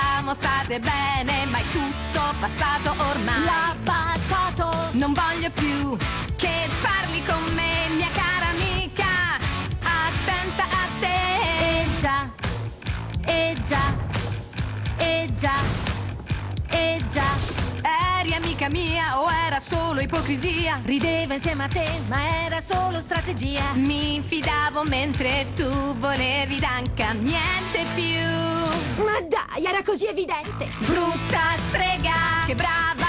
siamo state bene, ma è tutto passato ormai. L'ha baciato Non voglio più che parli con me, mia cara amica. Attenta a te. E già, e già, amica mia o era solo ipocrisia? Rideva insieme a te, ma era solo strategia Mi fidavo mentre tu volevi Duncan, niente più. Ma dai, era così evidente. Brutta strega, che brava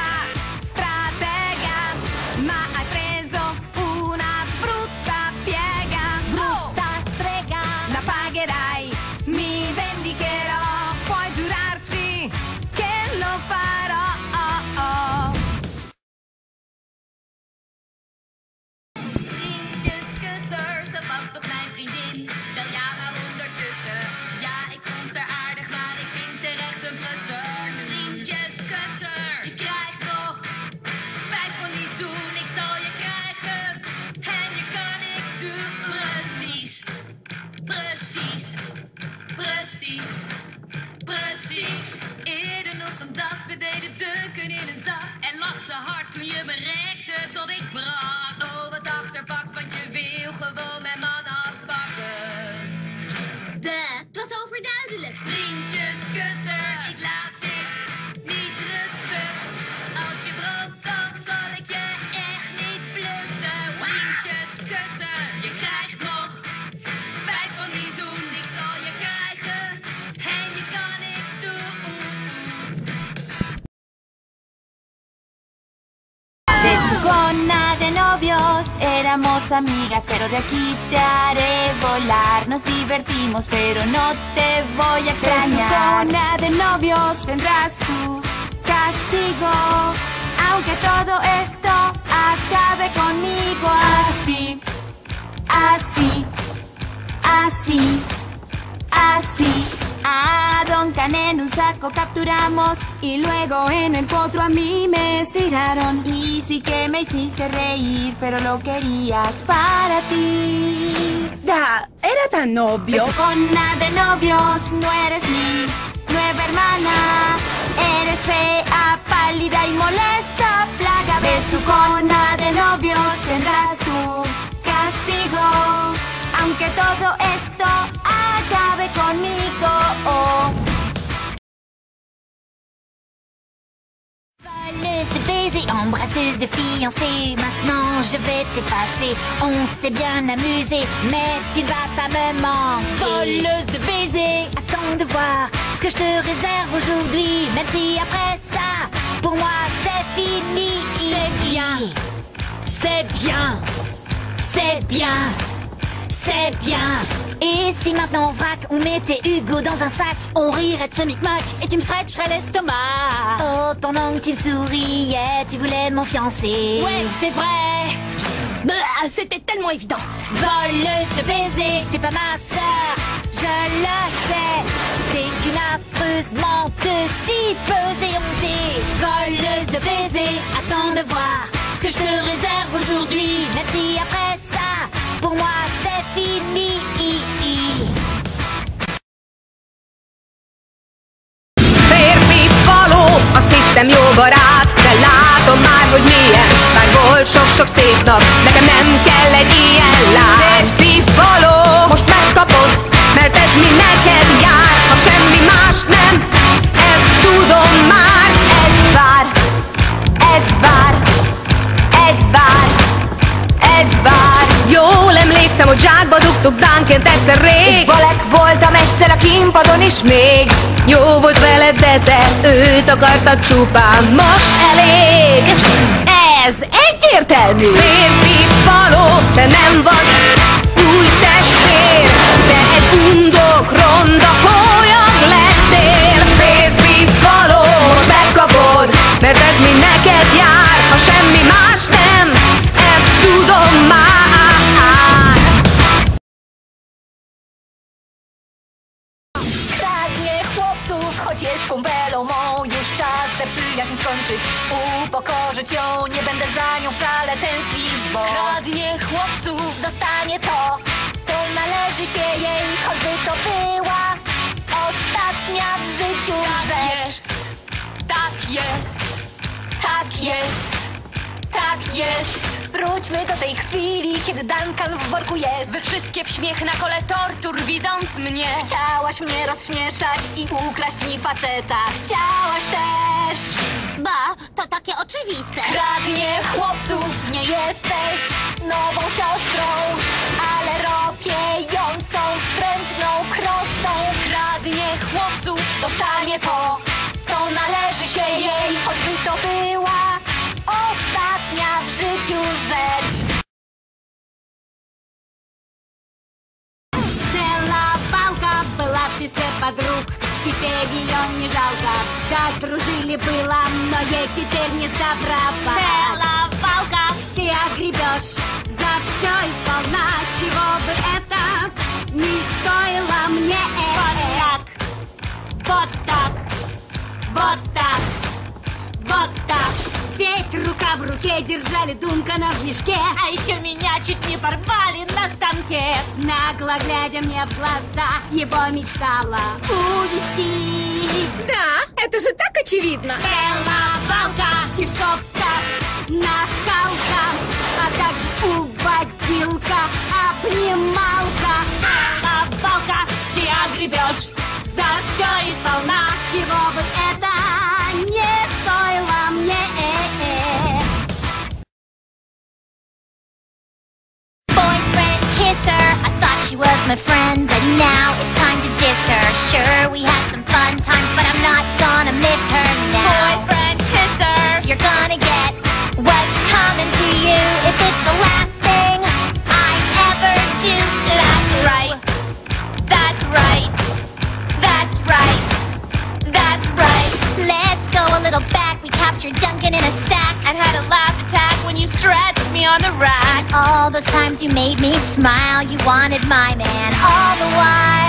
Hard toen je me rekte tot ik brak. Oh, wat achterbaks, want je wil gewoon mijn man amigas, pero de aquí te haré volar. Nos divertimos, pero no te voy a extrañar. Besucona de novios Tendrás tu castigo, aunque todo esto acabe conmigo. Así, así, así, así. A Duncan en un saco capturamos Y luego en el potro a mí me estiraron Y sí que me hiciste reír, pero lo querías para ti. Da, era tan obvio. Besucona de novios, no eres mi nueva hermana. Eres fea, pálida y molesta, plaga. Besucona de novios, tendrás su castigo. Aunque todo esto embrasseuse de fiancés. Maintenant je vais t'effacer. On s'est bien amusé, mais tu ne vas pas me manquer. Voleuse de baisers Attends de voir ce que je te réserve aujourd'hui. Même si après ça, pour moi c'est fini. C'est bien. C'est bien C'est bien C'est bien Et si maintenant on vrac, on mettait Hugo dans un sac. On rirait de ce micmac et tu me stretcherais l'estomac Oh, pendant que tu me souriais, tu voulais mon fiancé. Ouais, c'est vrai Bah, C'était tellement évident Voleuse de baiser, t'es pas ma sœur, je le sais. T'es qu'une affreuse menteuse, chipeuse et hontée. Voleuse de baiser, attends de voir ce que je te réserve aujourd'hui. Même si egyszer rég. Balek voltam egyszer a kínpadon is még. Jó volt veled, de te őt akartad csupán, most elég. Ez egyértelmű. Férfi való, te nem vagy choć jest kumpelą mą Już czas tę przyjaźń skończyć. Upokorzyć ją, nie będę za nią wcale tęsknić Bo kradnie chłopców, dostanie to Co należy się jej, choćby to była Ostatnia w życiu rzecz. jest, tak jest, tak jest. Wróćmy do tej chwili, kiedy Duncan w worku jest. Wy wszystkie w śmiech na kole tortur, widząc mnie. Chciałaś mnie rozśmieszać i ukraść mi faceta. Chciałaś też. Ba, to takie oczywiste. Kradnie chłopców, nie jesteś nową siostrą, ale ropiejącą, wstrętną krostą. Kradnie chłopców, Dostanie to, co należy się jej, choćby to była Теперь ее не жалко. Так дружили было, но ей теперь не сдобровать Целая палка Ты огребешь за все и сполна. Чего бы это не руке держали Дункана в мешке А еще меня чуть не порвали на станке. Нагло глядя мне в глаза Его мечтала увести. Да, это же так очевидно. Белла Балка, дешевка, нахалка А также уводилка, обнималка my friend, but now it's time to diss her. Sure, we had some fun times, but I'm not gonna miss her now. Boyfriend kisser. You're gonna get those times you made me smile, you wanted my man. All the while,